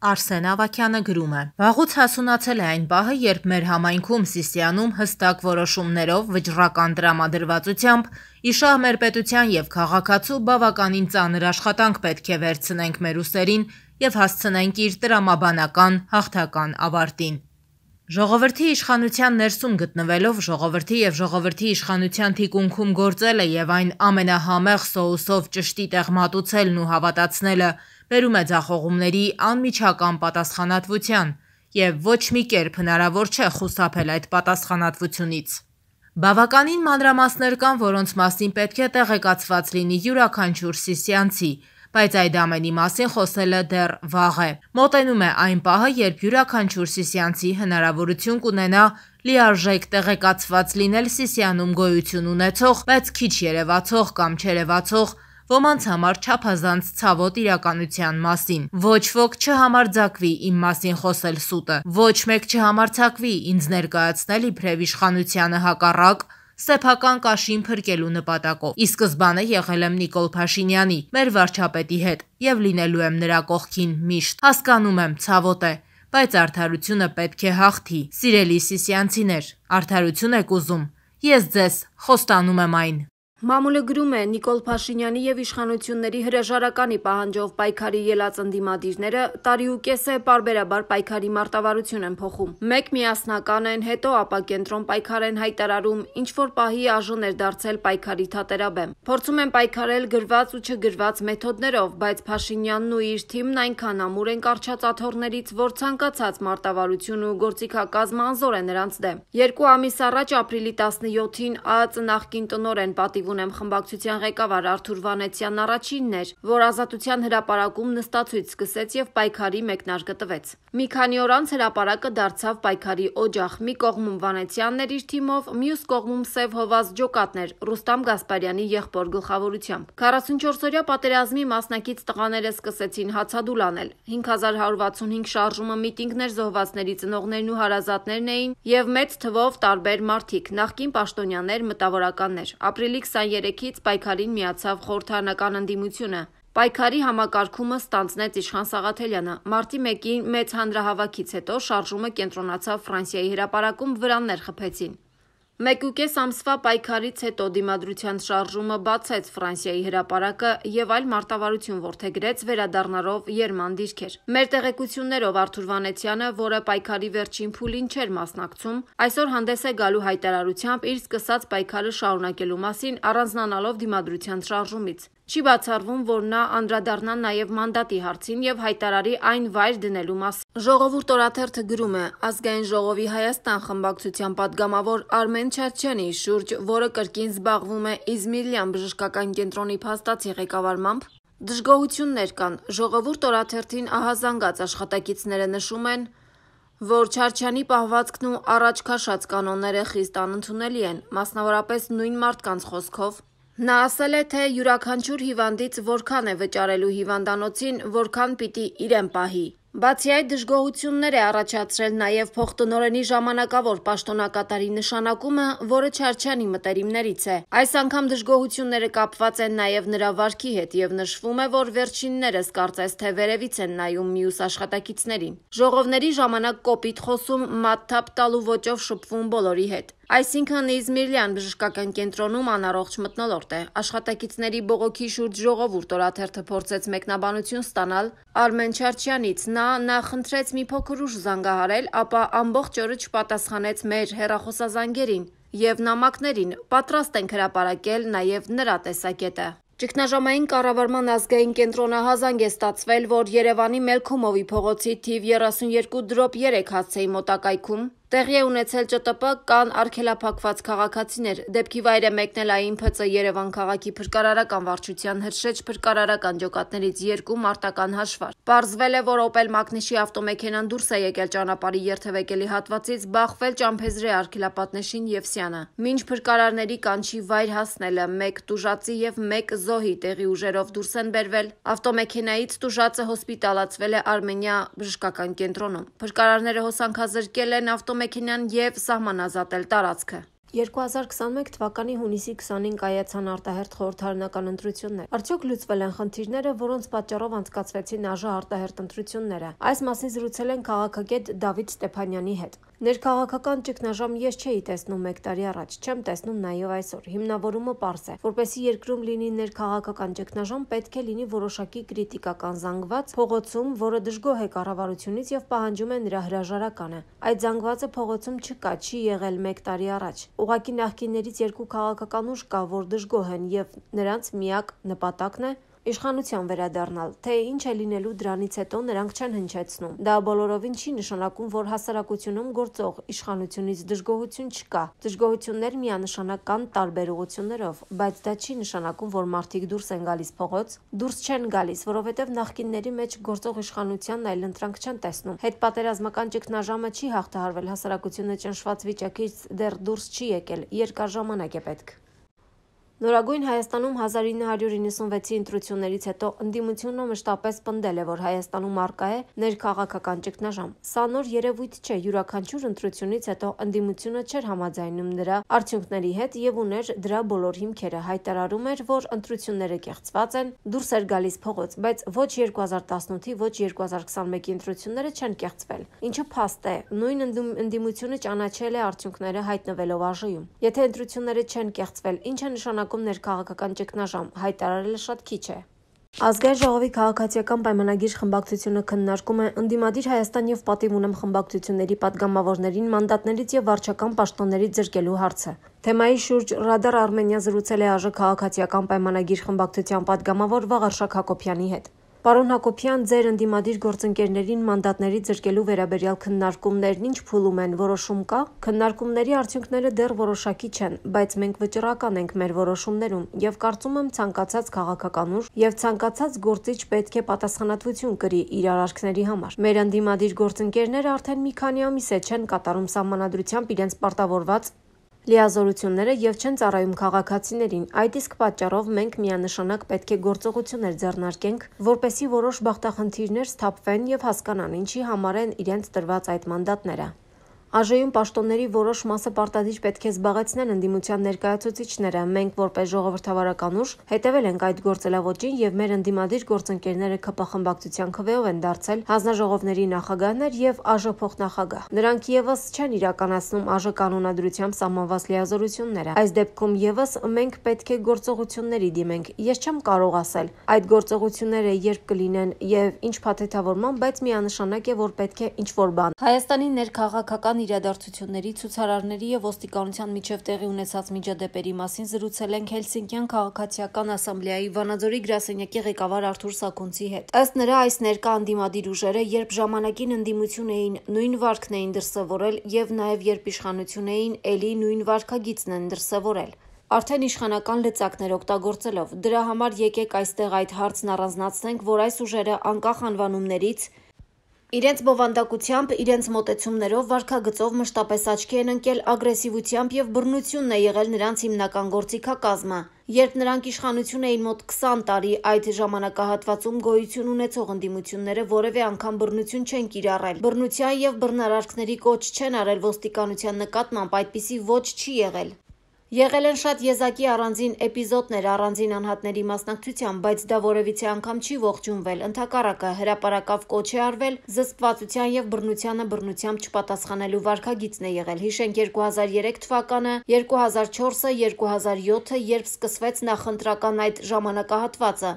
Արսեն Ավակյանը գրում է. Վաղուց հասունացել է այն պահը, երբ մեր համայնքում Սիսիանում հստակ որոշումներով վճռական տրամադրվածությամբ իշահ մեր պետության եւ քաղաքացու բավականին ծանր աշխատանք պետք է վերցնենք մեր ուսերին եւ հասցնենք իր տրամաբանական հաղթական ավարտին։ Ժողովրդի իշխանության ներսում գտնվելով ժողովրդի եւ ժողովրդի իշխանության թիկունքում գործելը եւ այն ամենահամեղ սոուսով ճշտի տեղ մատուցելն ու հավատացնելը բերում է ձախողումների անմիջական պատասխանատվության եւ ոչ մի կերպ հնարավոր չէ խուսափել այդ պատասխանատվությունից։ Բավականին մանրամասներ կան, որոնց մասին պետք է տեղեկացված լինի յուրաքանչյուր սիսիանցի, բայց այդ ամենի մասին խոսելը դեռ վաղ է։ Մոտենում է այն պահը, երբ յուրաքանչյուր սիսիանցի հնարավորություն կունենա լիարժեք տեղեկացված լինել Սիսիանում գոյություն ունեցող, բայց քիչ երևացող կամ չերևացող ոմանց համար չափազանց ցավոտ իրականության մասին։ Ոչ ոք չհամարձակվի իմ մասին խոսել սուտը։ Ոչ մեկ չհամարձակվի ինձ ներկայացնել իբրև իշխանությանը հակառակ սեփական կաշին փրկելու նպատակով։ Ի սկզբանե եղել եմ Նիկոլ Փաշինյանի, մեր վարչապետի հետ եւ լինելու եմ նրա կողքին միշտ։ Հասկանում եմ, ցավոտ է, բայց արդարությունը պետք է հաղթի։ Սիրելի սիսիանցիներ, արդարություն եք ուզում։ Ես ձեզ խոստանում եմ այն։ Մամուլը գրում է. Նիկոլ Փաշինյանի եւ իշխանությունների հրաժարականի պահանջով պայքարի ելած ընդդիմադիրները տարի ու կես է պարբերաբար պայքարի մարտավարություն են փոխում։ Մեկ միասնական են, հետո ապակենտրոն պայքար են հայտարարում, ինչ որ պահի ԱԺ-ն էր դարձել պայքարի թատերաբեմ։ Փորձում են պայքարել գրված ու չգրված մեթոդներով, բայց Փաշինյանն ու իր թիմն այնքան ամուր են կարճած աթոռներից, որ ցանկացած մարտավարություն ու գործիքակազմ անզոր է նրանց դեմ։ Երկու ամիս առաջ ապրիլի 17-ին ԱԱԾ նախկին տնօրեն պատիվ ունեմ խմբակցության ղեկավար Արթուր Վանեցյանն առաջինն էր, որ Ազատության հրապարակում նստացույց սկսեց եւ պայքարի մեկնարկը տվեց։ Մի քանի օր անց հրապարակը դարձավ պայքարի օջախ։ Մի կողմում Վանեցյանն էր իր թիմով, մյուս կողմում Սև Հովազ Ջոկատն էր Ռուստամ Գասպարյանի եղբոր գլխավորությամբ։ 44-օրյա պատերազմի մասնակից տղաները սկսեցին հացադուլ անել։ 5165 շարժումը միտինգներ զոհվածների ծնողներն ու հարազատներն էին եւ մեծ թվով տարբեր մարդիկ, նախկին պաշտոնյաներ, մտավորականներ։ Ապրիլի 23-ից պայքարին միացավ խորհրդարանական ընդդիմությունը։ Պայքարի համակարգումը ստանձնեց Իշխան Սաղաթելյանը։ Մարտի 1-ին մեծ հանրահավաքից հետո շարժումը կենտրոնացավ Ֆրանսիայի հրապարակում վրաններ խփեցին։ Մեկուկես ամսվա պայքարից հետո դիմադրության շարժումը բացեց Ֆրանսիայի հրապարակը եւ այլ մարտավարություն ворթեգրեց վերադառնալով Երման դիրքեր։ Մեր տեղեկություններով Արթուր Վանեցյանը, որը պայքարի վերջին փուլին չէր մասնակցում, այսօր հանդես է գալու հայտարարությամբ իր սկսած պայքարը շարունակելու մասին առանձնանալով դիմադրության շարժումից։ Չի բացառվում, որ նա անդրադառնա նաև մանդատի հարցին եւ հայտարարի այն վայր դնելու մասին։ Ժողովուրդ օրաթերթը գրում է. Ազգային ժողովի Հայաստան խմբակցության падգամավոր Արմեն Չարչյանի շուրջ, որը կրկին զբաղվում է Իզմիրյան բժշկական կենտրոնի փաստացի ղեկավարմամբ, դժգոհություններ կան։ Ժողովուրդ օրաթերթին ահազանգած աշխատակիցները նշում են, որ Չարչյանի պահվածքն ու առաջ քաշած կանոնները խիստ անընդունելի են, մասնավորապես նույն մարդկանց խոսքով, Նա ասել է, թե յուրաքանչյուր հիվանդից որքան է վճարելու հիվանդանոցին, որքան պիտի իրեն պահի։ Բացի այդ դժգոհություններ է առաջացրել նաև փոխտնօրենի ժամանակավոր պաշտոնակատարի նշանակումը, որը Չարչյանի մտերիմներից է։ Այս անգամ դժգոհությունները կապված են նաև նրա վարքի հետ եւ նշվում է, որ վերջիններս կարծես թե վերևից են նայում մյուս աշխատակիցներին։ Ժողովների ժամանակ կոպիտ խոսում, մաթթափ տալու ոճով շփվում բոլորի հետ։ Այսինքն Իզմիրլյան բժշկական կենտրոնում անառողջ մտնոլորտ է։ Աշխատակիցների բողոքի շուրջ ժողովուրդ օրաթերթը փորձեց մեկնաբանություն ստանալ Արմեն Չարչյանից։ Նա նախ խնդրեց մի փոքր ուշ զանգահարել, ապա ամբողջ օրը չպատասխանեց մեր հեռախոսազանգերին եւ նամակներին։ Պատրաստ ենք հրապարակել նաեւ նրա տեսակետը։ Ճգնաժամային կառավարման ազգային կենտրոնը հազանգ է ստացվել, որ Երևանի Մելքումովի փողոցի թիվ 32/3 հասցեի մոտակայքում Տեղի է ունեցել ՃՏՊ կան արգելափակված քաղաքացիներ։ Դեպքի վայր է մեկնել ԱԻՄՓՑ Երևան քաղաքի փրկարարական վարչության հրշեջ փրկարարական ջոկատներից երկու մարտական հաշվար։ Պարզվել է, որ Opel Magnish-ի ավտոմեքենան դուրս է եկել ճանապարհի երթևեկելի հատվածից, բախվել ճամփեզրե արգելապատնեշին եւ Սյանը։ Մինչ փրկարարների կանչի վայր հասնելը մեկ տուժածի եւ մեկ զոհի տեղի ուժերով դուրս են բերվել, ավտոմեքենայից տուժածը հոսպիտալացվել է Արմենիա բժշկական կենտրոնում։ Փրկարարները հոսանքազրկել են ավտոմեքենան եւ սահմանազատել տարածքը։ 2021 թվականի հունիսի 20-ին կայացան արտահերթ խորհրդարանական ընտրություններ։ Արդյոք լուծվել են խնդիրները, որոնց պատճառով անցկացվեցին ԱԺ արտահերթ ընտրությունները։ Այս մասին զրուցել են քաղաքագետ Դավիթ Ստեփանյանի հետ։ Ներքաղաքական ճգնաժամ ես չէի տեսնում 1 տարի առաջ, չեմ տեսնում նաև այսօր։ Հիմնավորումը པարզ է, որպեսի երկրում լինի ներքաղաքական ճգնաժամ, պետք է լինի որոշակի կրիտիկական զանգված փողոցում, որը դժգոհ է կառավարությունից եւ պահանջում է նրա հրաժարականը։ Այդ զանգվածը փողոցում չկա, չի եղել 1 տարի առաջ։ Ուղղակի նախկիններից երկու քաղաքական ուժ կա, որ դժգոհ են եւ նրանց միակ նպատակն է իշխանության վերադառնալ, թե ինչ է լինելու դրանից հետո նրանք չեն հնչեցնում։ Դա բոլորովին չի նշանակում, որ հասարակությունում գործող իշխանությունից դժգոհություն չկա։ Դժգոհություններ միանշանակ կան տարբեր ուղություններով, բայց դա չի նշանակում, որ մարդիկ դուրս են գալիս փողոց, դուրս չեն գալիս, որովհետև նախկինների մեջ գործող իշխանությանն այլ ընտրանք չեն տեսնում։ Հետպատերազմական ճգնաժամը չի հաղթահարվել, հասարակությունը ճնշված վիճակից դեռ դուրս չի եկել, երկար ժամանակ է պետք։ Նորագույն Հայաստանում 1996-ի ընտրություններից հետո ընդդիմությունը մշտապես պնդել է, որ Հայաստանում արկա է ներքաղաքական ճգնաժամ։ Սա նոր երևույթ չէ, յուրաքանչյուր ընտրությունից հետո ընդդիմությունը չէր համաձայնում նրա արդյունքների հետ եւ ուներ դրա բոլոր հիմքերը, հայտարարում էր, որ ընտրությունները կեղծված են, դուրս էր գալիս փողոց, բայց ոչ 2018-ի, ոչ 2021-ի ընտրությունները չեն կեղծվել։ Ինչը փաստ է, նույն ընդդիմությունը ճանաչել է արդյունքները հայտնվելով ԱԺ-ում։ Եթե ընտրությունները չեն կեղծվել, ինչ է նշանակում նշանակումներ քաղաքական ճգնաժամ հայտարարելը շատ քիչ է։ Ազգային ժողովի քաղաքացիական պայմանագիր խմբակցությունը քննարկում է. Ընդդիմադիր Հայաստան եւ պատիվ ունեմ խմբակցությունների падգամավորներին մանդատներից եւ վարչական պաշտոններից զրկելու հարցը։ Թեմայի շուրջ Ռադար Արմենիա զրուցել է ԱԺ քաղաքացիական պայմանագիր խմբակցության падգամավոր Վաղարշակ Հակոբյանի հետ։ Պարոն Հակոբյան, ձեր ընդդիմադիր գործընկերներին մանդատների զրկելու վերաբերյալ քննարկումներն ինչ փուլում են, որոշում կա։ Քննարկումների արդյունքները դեռ որոշակի չեն, բայց մենք վճռական ենք մեր որոշումներում եւ կարծում եմ ցանկացած քաղաքական ուժ եւ ցանկացած գործիչ պետք է պատասխանատվություն կրի իր արարքների համար։ Մեր ընդդիմադիր գործընկերները արդեն մի քանի ամիս է չեն կատարում սահմանադրությամբ իրենց պարտավորված լիազորությունները եւ չեն ծառայում քաղաքացիներին։ Այդ իսկ պատճառով մենք միանշանակ պետք է գործողություններ ձեռնարկենք, որպեսի որոշ բախտախնդիրներ սթափվեն եւ հասկանան ինչի համար են իրենց տրված այդ մանդատները։ ԱԺ-ում պաշտոնների որոշ մասը պարտադիր պետք է զբաղեցնեն ընդդիմության ներկայացուցիչները։ Մենք որպես ժողովրդավարական ուժ հետևել ենք այդ գործելավոճին եւ մեր ընդդիմադիր գործընկերները ԿՊ խմբակցության քվեով են դարձել հանձնաժողովների նախագահներ եւ ԱԺ փոխնախագահ։ Նրանք եւս չեն իրականացնում ԱԺ կանոնադրությամբ սահմանված լիազորությունները։ Այս դեպքում եւս մենք պետք է գործողությունների դիմենք։ Ես չեմ կարող ասել այդ գործողությունները երբ կլինեն եւ ինչ փաթեթավորման, բայց միանշանակ է որ պետք է ինչ որ բան։ Հայաստանի ներքաղաքական Իրական իրադարձությունների, ցուցարարների եւ ոստիկանության միջև տեղի ունեցած միջադեպերի մասին զրուցել ենք Հելսինկյան քաղաքացիական ասամբլեայի Վանաձորի գրասենյակի ղեկավար Արթուր Սակունցի հետ։ Ըստ նրա այս ներկա անդիմադիր ուժերը, երբ ժամանակին ընդդիմություն էին, նույն վարկն էին դրսևորել եւ նաեւ երբ իշխանություն էին, ելի նույն վարկագիծն են դրսևորել արդեն իշխանական լծակներ օգտագործելով։ Դրա համար եկեք այստեղ այդ հարցն առանձնացնենք, որ այս ուժերը անկախ անվանումներից Իրենց բովանդակությամբ, իրենց մոտեցումներով, վարքագծով մշտապես աչքի են ընկել ագրեսիվությամբ եւ բռնությունն է եղել նրանց հիմնական գործիքակազմը։ Երբ նրանք իշխանություն էին մոտ 20 տարի, այդ ժամանակահատվածում գոյություն ունեցող ընդդիմությունները որևէ անգամ բռնություն չեն կիրառել։ Բռնության եւ բռնարարքների կոչ չեն արել ոստիկանության նկատմամբ, այդպիսի ոչ չի եղել։ Եղել են շատ եզակի առանձին էպիզոդներ առանձին անհատների մասնակցությամբ, բայց դա որևիցե անգամ չի ողջունվել։ Ընթակարակը հրաապարակավ կոչ է արվել զսպվածության եւ բռնությանը բռնությամբ չպատասխանելու վարկագիծն է եղել։ Հիշենք 2003 թվականը, 2004-ը, 2007-ը, երբ սկսվեց նախընտրական այդ ժամանակահատվածը։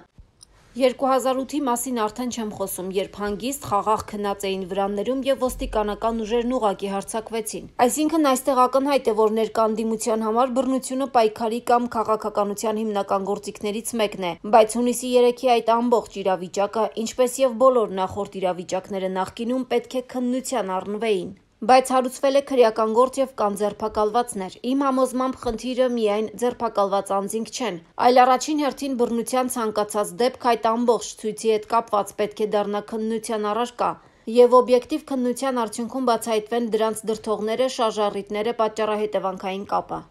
2008-ի մասին արդեն չեմ խոսում, երբ հանգիստ խաղաղ քնած էին վրաններում եւ ոստիկանական ուժերն ուղակի հարձակվեցին։ Այսինքն այստեղ ակնհայտ է, որ ներկանդիմության համար բռնությունը պայքարի կամ քաղաքականության հիմնական գործիքներից մեկն է, բայց հունիսի 3-ի այդ ամբողջ իրավիճակը, ինչպես եւ բոլոր նախորդ իրավիճակները նախկինում պետք է քննության առնվեին բայց հարուցվել է քրեական գործ եւ կան ձերբակալվածներ։ Իմ համոզմամբ խնդիրը միայն ձերբակալված անձինք չեն, այլ առաջին հերթին բռնության ցանկացած դեպք այդ ամբողջ ցույցի հետ կապված պետք է դառնա քննության առարկա եւ օբյեկտիվ քննության արդյունքում բացահայտվեն դրանց դրթողները, շարժառիթները, պատճառահետևանքային կապը։